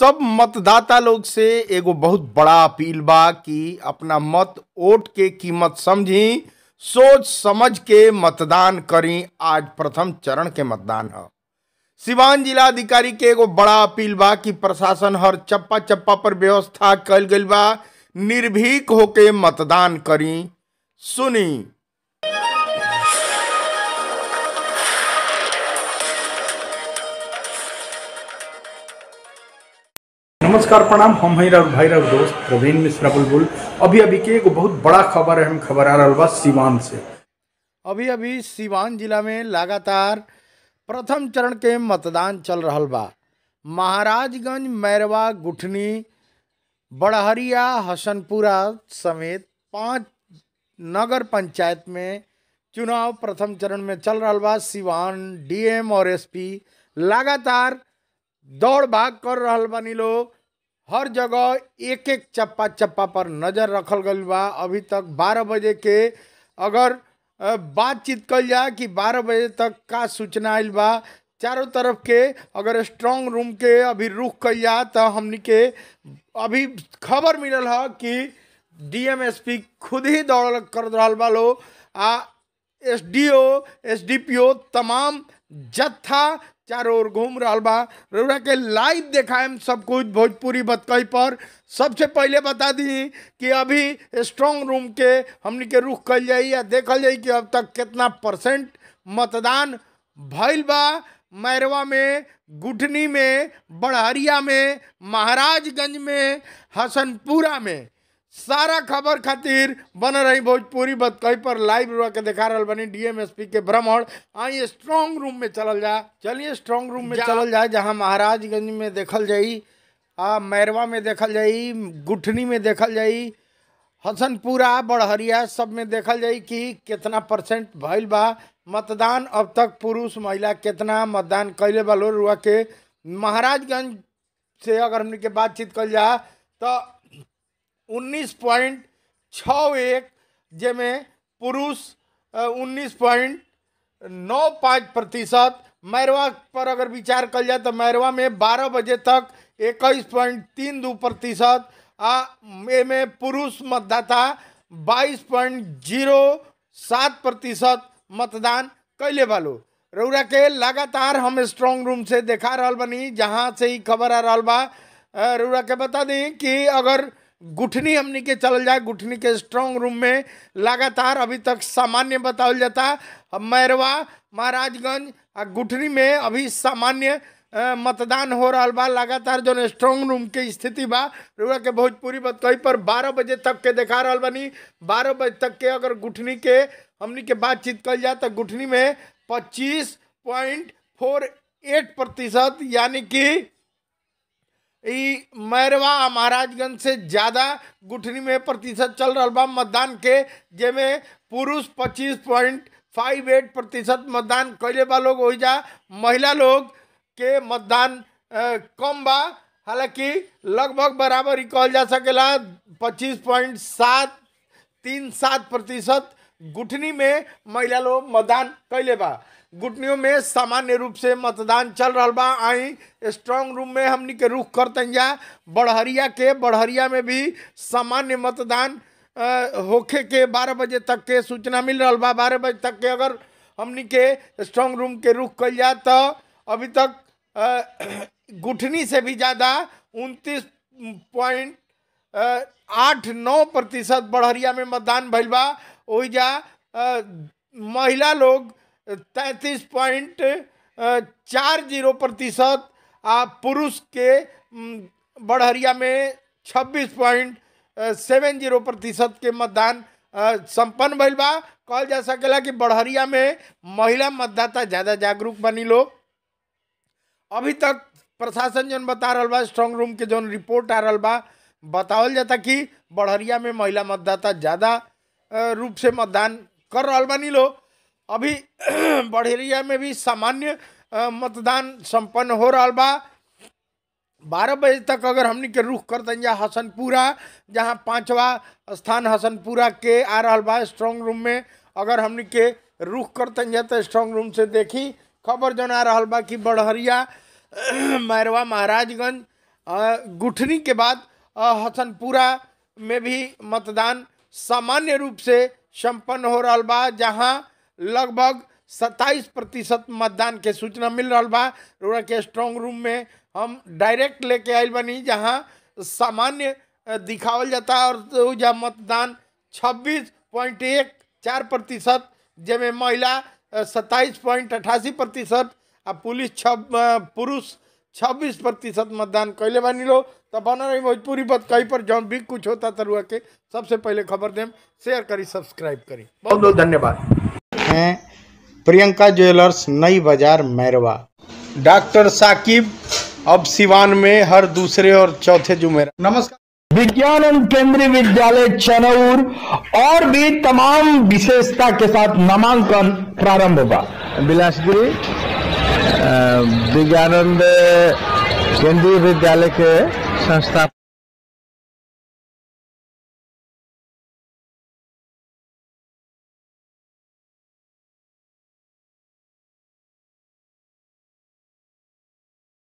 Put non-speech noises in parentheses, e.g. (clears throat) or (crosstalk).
सब मतदाता लोग से एगो बहुत बड़ा अपील बा कि अपना मत वोट के कीमत समझी, सोच समझ के मतदान करी। आज प्रथम चरण के मतदान है। सिवान जिला अधिकारी के एगो बड़ा अपील बा कि प्रशासन हर चप्पा चप्पा पर व्यवस्था कल गई बा, निर्भीक होके मतदान करी। सुनी। नमस्कार, प्रणाम। हम हैं राउर भाई राउर दोस्त प्रवीण मिश्रा बुलबुल। अभी अभी के एगो बहुत बड़ा खबर है, हम खबर आ रहा बा सिवान से। अभी अभी सिवान जिला में लगातार प्रथम चरण के मतदान चल रहा बा। महाराजगंज, मैरवा, गुठनी, बड़हरिया, हसनपुरा समेत पाँच नगर पंचायत में चुनाव प्रथम चरण में चल रहा बा। सिवान, डीएम और एसपी लगातार दौड़ भाग कर रहा बानी लोग। हर जगह एक एक चप्पा चप्पा पर नज़र रखल गईल बा। अभी तक 12 बजे के अगर बातचीत कल जाए कि 12 बजे तक का सूचना आयल बा। चारों तरफ़ के अगर स्ट्रांग रूम के अभी रुख कल जाए तो हमनी के अभी खबर मिलल है कि डीएमएसपी खुद ही दौड़ कर रहल बा लोग आ S D O S D P O तमाम जत्था चारों ओर घूम रहा बा। रउरा के लाइव देखाएम सब कुछ भोजपुरी बतकई पर। सबसे पहले बता दी कि अभी स्ट्रांग रूम के हमनी के रुख कल जाई या देखल जाई कि अब तक कितना परसेंट मतदान भइल बा। मैरवा में, गुठनी में, बड़हरिया में, महाराजगंज में, हसनपुरा में। सारा खबर खातिर बन रही भोजपुरी बतकई पर लाइव रुआ के दिखा रहल बनी डीएमएसपी के भ्रमण आई स्ट्रांग रूम में चलल जा। चलिए स्ट्रांग रूम में चलल जाए जहाँ महाराजगंज में देखल जाई आ मैरवा में देखल जाई गुठनी में देखल जाई हसनपुरा बड़हरिया सब में देखल जाई कि कितना परसेंट भइल बा। मतदान अब तक पुरुष महिला कितना मतदान कैले बा लोग रुआ के। महाराजगंज से अगर हमने के बातचीत कल जा तो उन्नीस पॉइंट छः एक, जेमें पुरुष उन्नीस पॉइंट नौ पाँच प्रतिशत, मैरवा पर अगर विचार कर जाए तो मैरवा में बारह बजे तक इक्कीस पॉइंट तीन दो प्रतिशत, आ में पुरुष मतदाता बाईस पॉइंट ज़ीरो सात प्रतिशत मतदान कैले बालो। रउरा के लगातार हम स्ट्रांग रूम से देखा रहल बनी, जहाँ से ही खबर आ रहा बा। रउरा के बता दी कि अगर गुठनी हमनी के चलल जाए, गुठनी के स्ट्रांग रूम में। लगातार अभी तक सामान्य बतावल जाता, मैरवा, महाराजगंज, आ गुठनी में अभी सामान्य मतदान हो रहा बा। लगातार जो स्ट्रांग रूम के स्थिति बा के भोजपुरी बतकई पर 12 बजे तक के देखा रहल बनी। 12 बजे तक के अगर गुठनी के, हमनी के बातचीत कल जाए तो गुठनी में पच्चीस पॉइंट फोर एट प्रतिशत यानी कि मैरवा महाराजगंज से ज़्यादा गुठनी में प्रतिशत चल रहा बा मतदान के, जेमे पुरुष पच्चीस पॉइंट फाइव एट प्रतिशत मतदान कैले बा लोग। ओइजा महिला लोग के मतदान कम बा। हालाँकि लगभग बराबर ही कहल जा सकेला, पच्चीस पॉइंट सात तीन सात प्रतिशत गुठनी में महिला लोग मतदान कैले बा। गुटनियों में सामान्य रूप से मतदान चल रहा बा। आई स्ट्रांग रूम में हमनी के रुख करतन जा। बड़हरिया के, बड़हरिया में भी सामान्य मतदान होखे के बारह बजे तक के सूचना मिल रहा बा। बारह बजे तक के अगर हमनी के स्ट्रांग रूम के रुख कल जा तो अभी तक (clears throat) गुठनी से भी ज़्यादा उनतीस पॉइंट आठ नौ प्रतिशत बढ़हरिया में मतदान भइल बा। ओइजा महिला लोग तैंतीस पॉइंट चार ज़ीरो प्रतिशत आ पुरुष के म, बढ़हरिया में छब्बीस पॉइंट सेवन ज़ीरो प्रतिशत के मतदान संपन्न भइल बा। कहल जा सकेला कि बढ़हरिया में महिला मतदाता ज़्यादा जागरूक बनी लोग। अभी तक प्रशासन जौन बता रहा बा स्ट्रांग रूम के जौन रिपोर्ट आ रहा बा बतावल जाता कि बढ़हरिया में महिला मतदाता ज़्यादा रूप से मतदान कर रहा बानी लोग। अभी (clears throat) बढ़हरिया में भी सामान्य मतदान संपन्न हो रहा बा। बारह बजे तक अगर हमनी के रुख कर दन जा हसनपुरा, जहाँ पांचवा स्थान हसनपुरा के आ रहा बा स्ट्रांग रूम में, अगर हमनी के रुख कर तन जा तो स्ट्रांग रूम से देखी। खबर जौन आ रहल बा कि बढ़हरिया (clears throat) मैरवा महाराजगंज गुठनी के बाद हसनपुरा में भी मतदान सामान्य रूप से संपन्न हो रहा बा, जहाँ लगभग 27 प्रतिशत मतदान के सूचना मिल रहा बा। रोड़ा के स्ट्रांग रूम में हम डायरेक्ट लेके आयल बनी, जहाँ सामान्य दिखावल जाता और जब मतदान 26.1 चार प्रतिशत, जेमे महिला सत्ताईस पॉइंट अठासी प्रतिशत आ पुलिस छब पुरुष छब्बीस प्रतिशत मतदान कैले बानी लो। तो बना रही भोजपुरी बात, कहीं पर जौन भी कुछ होता तरुआ के सबसे पहले खबर देम शेयर करी सब्सक्राइब करी। बहुत बहुत धन्यवाद। हैं। प्रियंका ज्वेलर्स नई बाज़ार मैरवा। डॉक्टर साकिब अब सिवान में हर दूसरे और चौथे जुमेरा। नमस्कार। विज्ञान केंद्रीय विद्यालय चनौर और भी तमाम विशेषता के साथ नामांकन प्रारंभ होगा। बिलासपुरी अ, विज्ञानंद केंद्रीय विद्यालय के संस्था